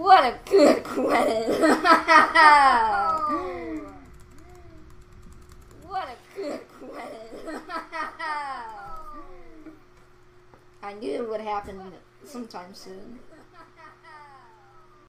What a good question! what a good question! I knew it would happen sometime soon.